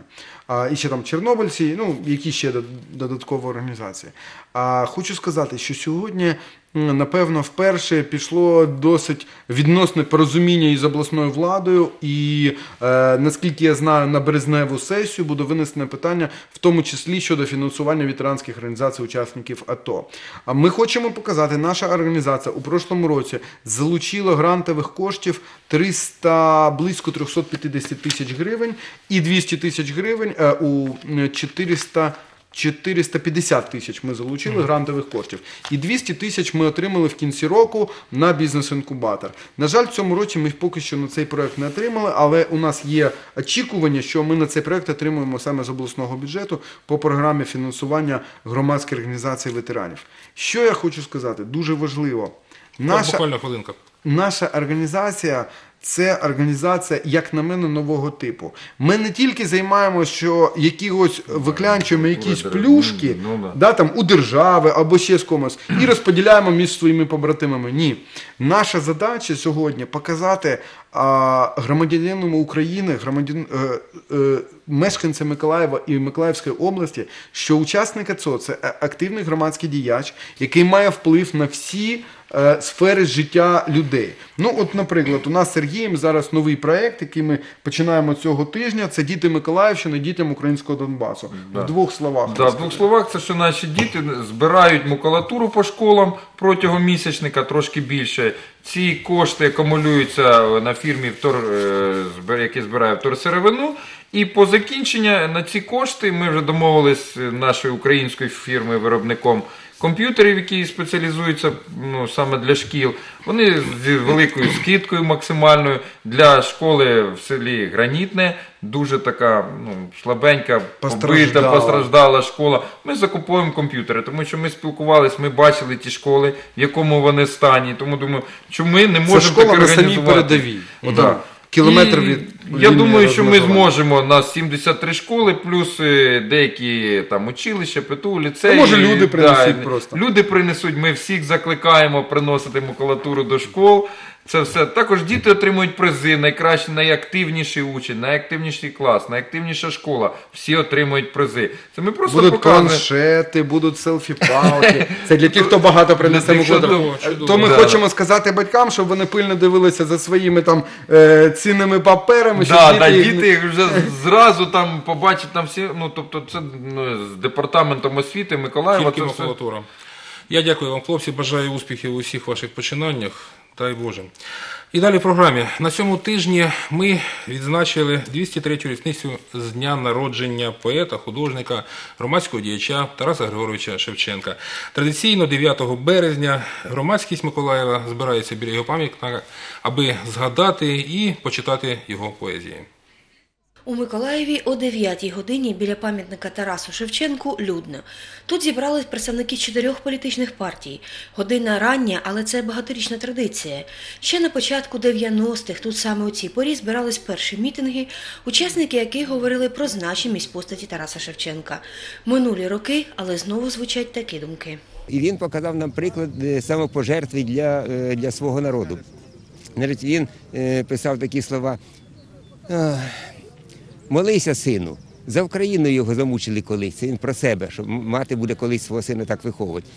І ще там чорнобильці, ну які ще додаткові організації. А хочу сказати, що сьогодні. Напевно, вперше пішло досить відносне порозуміння із обласною владою, і е, наскільки я знаю, на березневу сесію буде винесене питання, в тому числі щодо фінансування ветеранських організацій учасників АТО. А ми хочемо показати, наша організація у прошлому році залучила грантових коштів 300, близько 350 тисяч гривень і 200 тисяч гривень у 400 450 тисяч ми залучили грантових коштів. І 200 тисяч ми отримали в кінці року на бізнес-інкубатор. На жаль, в цьому році ми поки що на цей проект не отримали, але у нас є очікування, що ми на цей проект отримуємо саме з обласного бюджету по програмі фінансування громадських організацій ветеранів. Що я хочу сказати? Дуже важливо. Наша, Буквально хвилинка. наша організація це організація, як на мене, нового типу. Ми не тільки займаємося, що якихось виклянчуємо якісь плюшки, ну, да. да, там, у держави або ще з комусь, і розподіляємо між своїми побратимами. Ні. Наша задача сьогодні показати а, громадянину України, громадян, е, е, мешканцям Миколаєва і Миколаївської області, що учасник АЦО це активний громадський діяч, який має вплив на всі е, сфери життя людей. Ну, от, наприклад, у нас з Сергієм зараз новий проект, який ми починаємо цього тижня. Це діти Миколаївщини, дітям українського Донбасу. В двох словах. Да, в двох словах, це що наші діти збирають макулатуру по школам протягом місячника, трошки більше. Ці кошти акумулюються на фірмі, «Втор», е, яка збирає вторсировину. І по закінчення на ці кошти ми вже домовились з нашою українською фірмою виробником комп'ютерів, які спеціалізуються ну, саме для шкіл. Вони з великою скидкою максимальною для школи в селі Гранітне. Дуже така ну, слабенька, побита, Постраждала. школа. Ми закуповуємо комп'ютери, тому що ми спілкувалися, ми бачили ті школи, в якому вони стані. Тому думаю, що ми не Це можемо школа таке на самій передовій. Да. Кілометр від я думаю, що ми зможемо. У нас 73 школи, плюс е, деякі там училища, ПТУ, ліцеї. Може, люди принесуть Да, просто. Люди принесуть. Ми всіх закликаємо приносити макулатуру до школ. Це все. Також діти отримують призи. Найкращий, найактивніший учень, найактивніший клас, найактивніша школа. Всі отримують призи. Це ми просто Будуть показуємо. планшети, будуть селфі-палки. Це для тих, хто багато принесе макулатуру. То ми хочемо сказати батькам, щоб вони пильно дивилися за своїми там е, цінними паперами, щоб Да, діти да, їх вже зразу там побачать там всі. Ну тобто, це ну, з департаментом освіти Миколаєва. Тільки Це все. Я дякую вам, хлопці. Бажаю успіхів у всіх ваших починаннях. Дай Боже. І далі в програмі. На цьому тижні ми відзначили 203-ю річницю з дня народження поета, художника, громадського діяча Тараса Григоровича Шевченка. Традиційно 9 березня громадськість Миколаєва збирається біля його пам'ятника, аби згадати і почитати його поезії. У Миколаєві о 9 годині біля пам'ятника Тарасу Шевченку людно. Тут зібрались представники чотирьох політичних партій. Година рання, але це багаторічна традиція. Ще на початку 90-х тут саме у цій порі збирались перші мітинги, учасники яких говорили про значимість постаті Тараса Шевченка. Минулі роки, але знову звучать такі думки. І він показав нам приклад е, самопожертви для, е, для свого народу. Навіть він е, писав такі слова: «Ах, молися, сину. За Україну його замучили колись. Це він про себе, що мати буде колись свого сина так виховувати.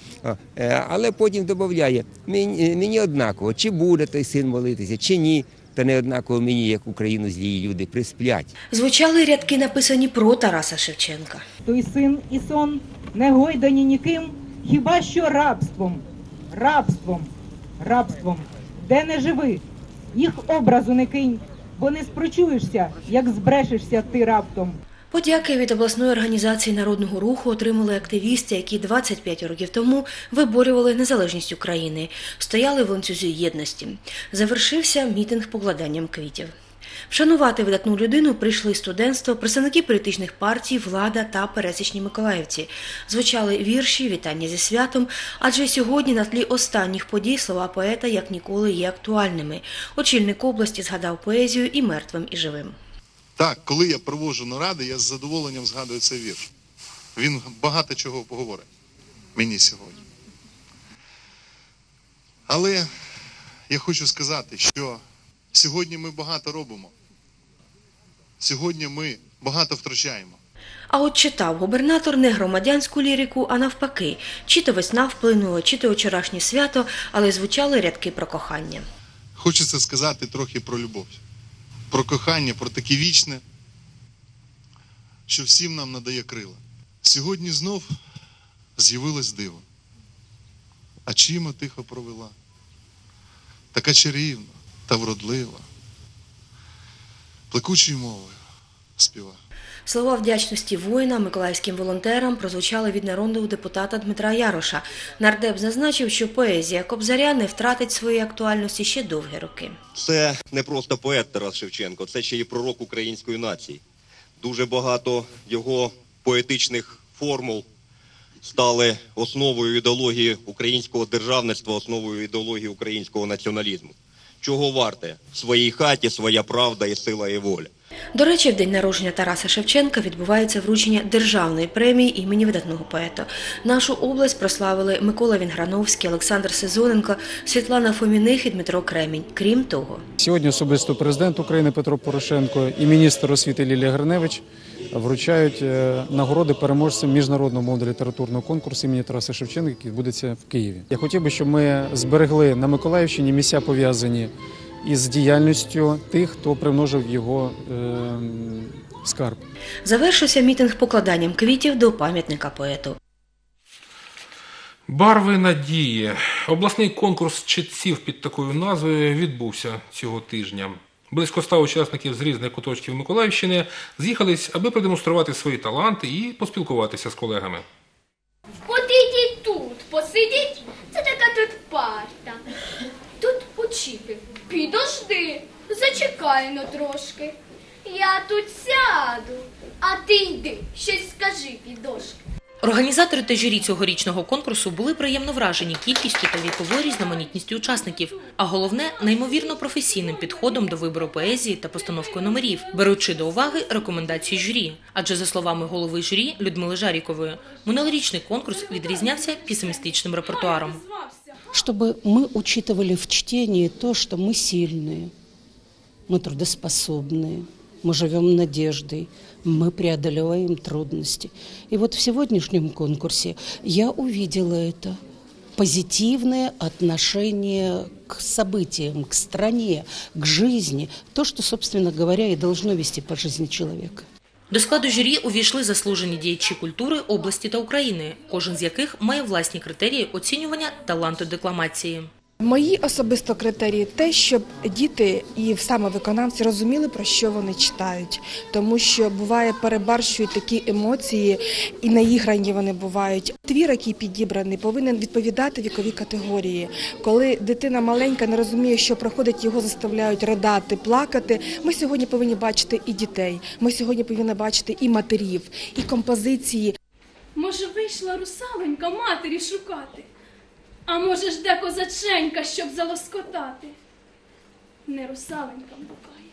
Е, Але потім додає, мені, мені однаково, чи буде той син молитися, чи ні. Та не однаково мені, як Україну злії люди присплять. Звучали рядки, написані про Тараса Шевченка. той син і сон не гойдані ніким, хіба що рабством, рабством, рабством, де не живи, їх образу не кинь, бо не спрочуєшся, як збрешешся ти раптом. Подяки від обласної організації народного руху отримали активісти, які 25 років тому виборювали незалежність України, стояли в ланцюзі єдності. Завершився мітинг покладанням квітів. Вшанувати видатну людину прийшли студентство, представники політичних партій, влада та пересічні миколаївці. Звучали вірші, вітання зі святом, адже сьогодні на тлі останніх подій слова поета як ніколи є актуальними. Очільник області згадав поезію і мертвим, і живим. Так, коли я проводжу наради, я з задоволенням згадую цей вірш. Він багато чого поговорить мені сьогодні. Але я хочу сказати, що сьогодні ми багато робимо. Сьогодні ми багато втрачаємо. А от читав губернатор не громадянську лірику, а навпаки, чи то весна вплинула, чи то вчорашнє свято, але звучали рядки про кохання. Хочеться сказати трохи про любов, про кохання, про таке вічне, що всім нам надає крила. Сьогодні знов з'явилось диво. А чима тихо провела, така чарівна та вродлива, плекучою мовою співа. Слова вдячності воїнам, миколаївським волонтерам прозвучали від народного депутата Дмитра Яроша. Нардеп зазначив, що поезія Кобзаря не втратить своєї актуальності ще довгі роки. Це не просто поет Тарас Шевченко, це ще й пророк української нації. Дуже багато його поетичних формул стали основою ідеології українського державництва, основою ідеології українського націоналізму. Чого варте в своїй хаті своя правда і сила і воля. До речі, в день народження Тараса Шевченка відбувається вручення державної премії імені видатного поета. Нашу область прославили Микола Вінграновський, Олександр Сезоненко, Світлана Фоміних і Дмитро Кремінь. Крім того, Сьогодні особисто президент України Петро Порошенко і міністр освіти Лілія Гриневич вручають е, нагороди переможцям міжнародного мовно літературного конкурсу імені Тараса Шевченка, який відбудеться в Києві. Я хотів би, щоб ми зберегли на Миколаївщині місця пов'язані із діяльністю тих, хто примножив його е, скарб. завершився мітинг покладанням квітів до пам'ятника поету. Барви надії. Обласний конкурс читців під такою назвою відбувся цього тижня. Близько ста учасників з різних куточків Миколаївщини з'їхались, аби продемонструвати свої таланти і поспілкуватися з колегами. От ідіть тут, посидіть. Це така тут парта. Тут учитель. Підожди, зачекай но трошки. Я тут сяду, а ти йди, щось скажи, підошки. Організатори та журі цьогорічного конкурсу були приємно вражені кількістю та віковою різноманітністю учасників, а головне неймовірно професійним підходом до вибору поезії та постановкою номерів, беручи до уваги рекомендації журі. Адже за словами голови журі Людмили Жарікової, минулорічний конкурс відрізнявся песимістичним репертуаром. чтобы мы учитывали в чтении то, что мы сильные, мы трудоспособные, мы живем надеждой, мы преодолеваем трудности. И вот в сегодняшнем конкурсе я увидела это позитивное отношение к событиям, к стране, к жизни, то, что, собственно говоря, и должно вести по жизни человека. До складу журі увійшли заслужені діячі культури області та України, кожен з яких має власні критерії оцінювання таланту декламації. Мої особисто критерії те, щоб діти і саме виконавці розуміли, про що вони читають, тому що буває перебарщують такі емоції, і наіграні вони бувають. Твір, який підібраний, повинен відповідати віковій категорії. Коли дитина маленька не розуміє, що проходить, його заставляють ридати, плакати. Ми сьогодні повинні бачити і дітей. Ми сьогодні повинні бачити і матерів, і композиції. Може, вийшла русаленька матері шукати, а може жде козаченька, щоб залоскотати. Не русаленька блукає,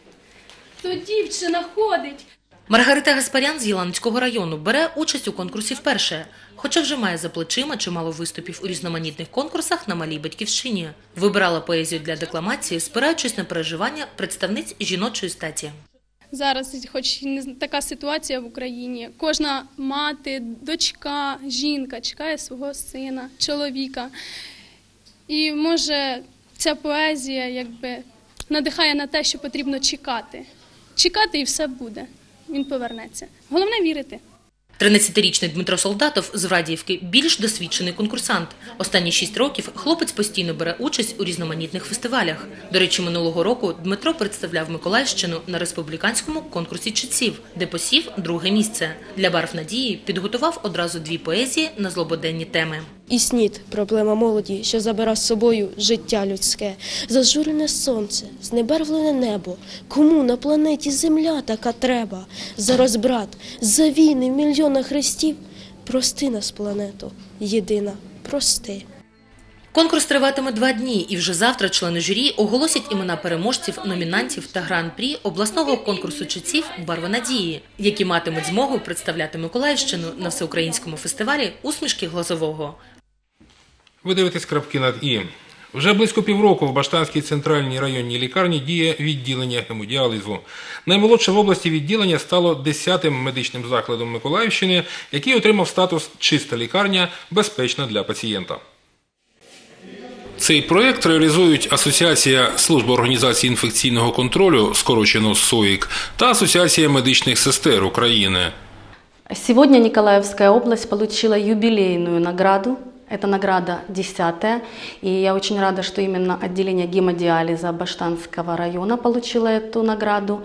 то дівчина ходить. Маргарита Гаспарян з Єланського району бере участь у конкурсі вперше, хоча вже має за плечима чимало виступів у різноманітних конкурсах на малій батьківщині. Вибирала поезію для декламації, спираючись на переживання представниць жіночої статі. Зараз, хоч не така ситуація в Україні, кожна мати, дочка, жінка чекає свого сина, чоловіка. І може ця поезія якби надихає на те, що потрібно чекати. Чекати і все буде. Він повернеться. Головне вірити. 13-річний Дмитро Солдатов з Врадіївки більш досвідчений конкурсант. Останні шість років хлопець постійно бере участь у різноманітних фестивалях. До речі, минулого року Дмитро представляв Миколаївщину на республіканському конкурсі читців, де посів друге місце. Для барв надії підготував одразу дві поезії на злободенні теми. І снід – проблема молоді, що забира з собою життя людське, зажурене сонце, знебарвлене небо. Кому на планеті земля така треба? Зараз, брат, за війни в мільйонах хрестів. Прости нас, планету, єдина, прости. Конкурс триватиме два дні, і вже завтра члени журі оголосять імена переможців, номінантів та гран-прі обласного конкурсу читців «Барви надії», які матимуть змогу представляти Миколаївщину на всеукраїнському фестивалі «Усмішки Глазового». Ви дивитесь крапки над І. Вже близько півроку в Баштанській центральній районній лікарні діє відділення гемодіалізу. Наймолодше в області відділення стало 10-тим медичним закладом Миколаївщини, який отримав статус чиста лікарня, безпечна для пацієнта. Цей проєкт реалізують Асоціація служб організації інфекційного контролю, скорочено СОІК, та Асоціація медичних сестер України. Сегодня Николаевская область получила юбилейную награду. Это награда десятая. И я очень рада, что именно отделение гемодиализа Баштанского района получило эту награду.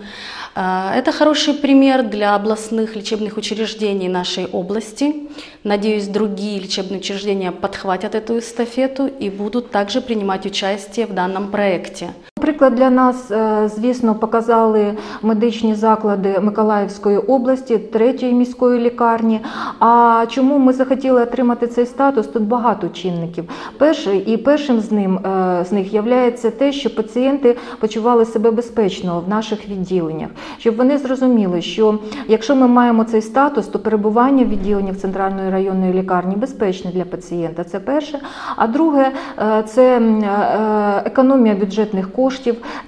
Э, Это хороший пример для областных лечебных учреждений нашей области. Надеюсь, другие лечебные учреждения подхватят эту эстафету и будут также принимать участие в данном проекте. Приклад для нас, е, звісно, показали медичні заклади Миколаївської області, третьої міської лікарні. А чому ми захотіли отримати цей статус? Тут багато чинників. Перший і першим з ним е, з них є те, що пацієнти почували себе безпечно в наших відділеннях, щоб вони зрозуміли, що якщо ми маємо цей статус, то перебування в відділеннях центральної районної лікарні безпечне для пацієнта. Це перше. А друге, е, це економія бюджетних коштів,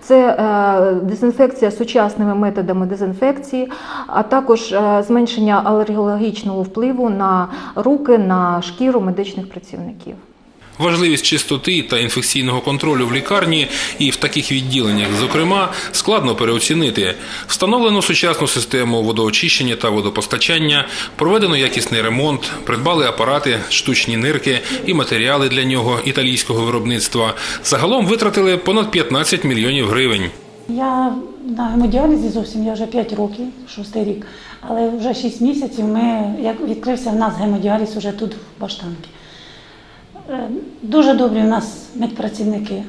це е, дезінфекція сучасними методами дезінфекції, а також е, зменшення алергологічного впливу на руки, на шкіру медичних працівників. Важливість чистоти та інфекційного контролю в лікарні і в таких відділеннях, зокрема, складно переоцінити. Встановлено сучасну систему водоочищення та водопостачання, проведено якісний ремонт, придбали апарати, штучні нирки і матеріали для нього італійського виробництва. Загалом витратили понад 15 мільйонів гривень. Я на гемодіалізі зовсім я вже 5 років, шостий рік, але вже 6 місяців ми, як відкрився в нас гемодіаліз уже тут в Баштанці. Е, Дуже добрі у нас медпрацівники.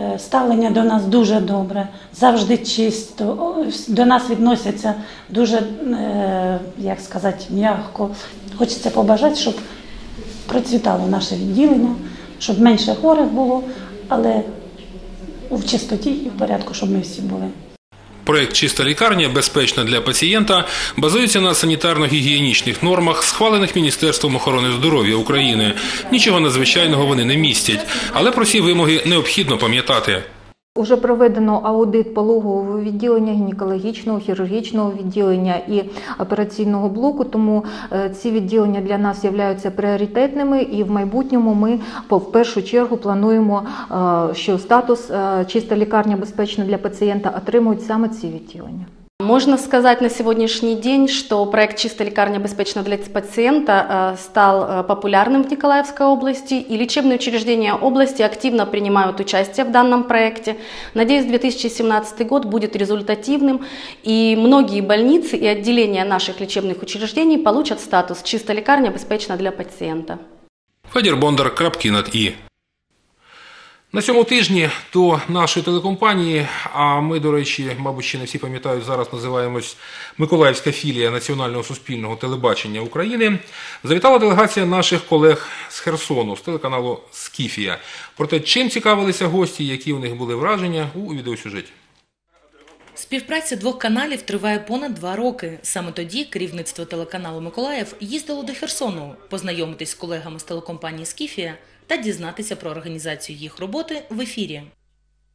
Е, Ставлення до нас дуже добре, завжди чисто. До нас відносяться дуже, е, як сказати, м'яко. Хочеться побажати, щоб процвітало наше відділення, щоб менше хворих було, але в чистоті і в порядку, щоб ми всі були. Проект Чиста лікарня безпечна для пацієнта базується на санітарно-гігієнічних нормах, схвалених Міністерством охорони здоров'я України. Нічого надзвичайного вони не містять, але про ці вимоги необхідно пам'ятати. Уже проведено аудит пологового відділення, гінекологічного, хірургічного відділення і операційного блоку. Тому е, ці відділення для нас являються пріоритетними, і в майбутньому ми в першу чергу плануємо, е, що статус е, чиста лікарня безпечна для пацієнта отримують саме ці відділення. Можно сказать на сегодняшний день, что проект «Чистая лекарня безопасна для пациента» э, стал э, популярным в Николаевской области, и лечебные учреждения области активно принимают участие в данном проекте. Надеюсь, 2017 год будет результативным, и многие больницы и отделения наших лечебных учреждений получат статус «Чистая лекарня безопасна для пациента». Федір Бондар, крапки над І. На цьому тижні до нашої телекомпанії, а ми, до речі, мабуть, ще не всі пам'ятають, зараз називаємось Миколаївська філія Національного суспільного телебачення України, завітала делегація наших колег з Херсону, з телеканалу Скіфія. Проте, чим цікавилися гості, які у них були враження, у відеосюжеті. Співпраця двох каналів триває понад два роки. Саме тоді керівництво телеканалу Миколаїв їздило до Херсону познайомитись з колегами з телекомпанії Скіфія та дізнатися про організацію їх роботи в ефірі.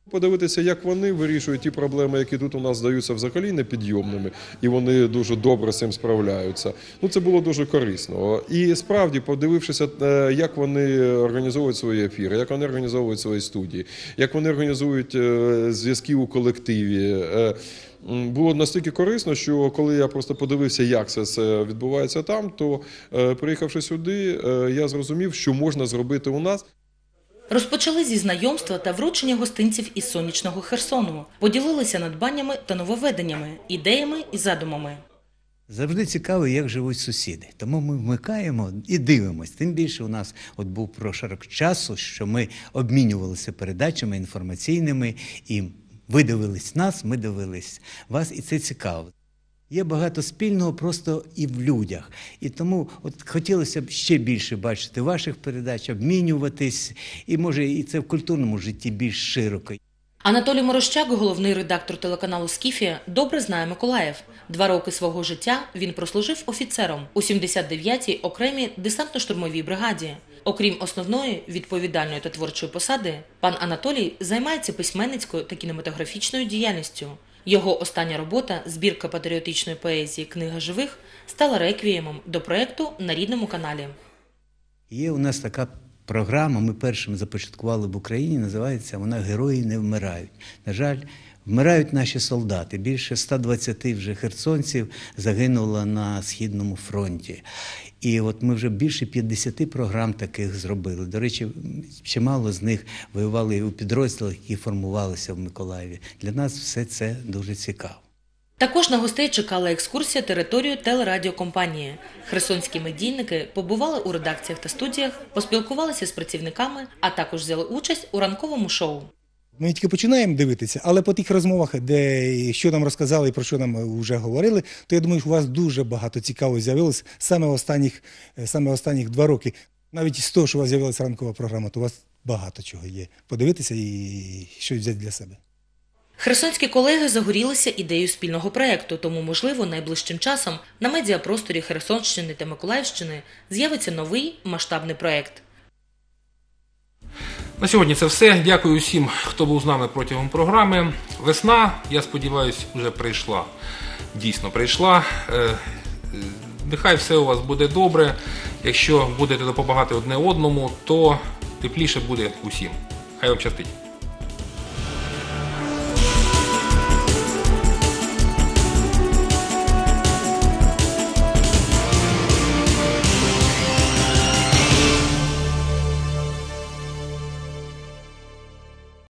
Подивитися, як вони вирішують ті проблеми, які тут у нас здаються взагалі непідйомними, і вони дуже добре з цим справляються. Ну це було дуже корисно. І справді, подивившися, е, як вони організовують свої ефіри, як вони організовують свої студії, як вони організують е, зв'язки у колективі. Було настільки корисно, що коли я просто подивився, як це все відбувається там, то е, приїхавши сюди, е, я зрозумів, що можна зробити у нас. Розпочали зі знайомства та вручення гостинців із сонячного Херсону, поділилися надбаннями та нововведеннями, ідеями і задумами. Завжди цікаво, як живуть сусіди. Тому ми вмикаємо і дивимося. Тим більше у нас от був прошарок часу, що ми обмінювалися передачами інформаційними і ви дивились нас, ми дивились вас, і це цікаво. Є багато спільного просто і в людях. І тому от хотілося б ще більше бачити ваших передач, обмінюватись, і може і це в культурному житті більш широко. Анатолій Морощак, головний редактор телеканалу Скіфія, добре знає Миколаїв. Два роки свого життя він прослужив офіцером у 79-й окремій десантно-штурмовій бригаді. Окрім основної відповідальної та творчої посади, пан Анатолій займається письменницькою та кінематографічною діяльністю. Його остання робота, збірка патріотичної поезії Книга живих, стала реквіємом до проекту на рідному каналі. Є у нас така програма, ми першим започаткували в Україні, називається вона Герої не вмирають. На жаль, вмирають наші солдати. Більше 120 вже херсонців загинуло на Східному фронті. І от ми вже більше 50 програм таких зробили. До речі, чимало з них воювали у підрозділах, які формувалися в Миколаєві. Для нас все це дуже цікаво. Також на гостей чекала екскурсія територію телерадіокомпанії. Херсонські медійники побували у редакціях та студіях, поспілкувалися з працівниками, а також взяли участь у ранковому шоу. Ми тільки починаємо дивитися, але по тих розмовах, де що нам розказали і про що нам вже говорили, то я думаю, що у вас дуже багато цікавого з'явилось саме останніх, саме останніх два роки. Навіть з того, що у вас з'явилася ранкова програма, то у вас багато чого є. Подивитися і щось взяти для себе. Херсонські колеги загорілися ідеєю спільного проєкту, тому, можливо, найближчим часом на медіапросторі Херсонщини та Миколаївщини з'явиться новий масштабний проєкт. На сьогодні це все. Дякую усім, хто був з нами протягом програми. Весна, я сподіваюся, вже прийшла. Дійсно прийшла. Е, Нехай все у вас буде добре. Якщо будете допомагати одне одному, то тепліше буде усім. Хай вам щастить.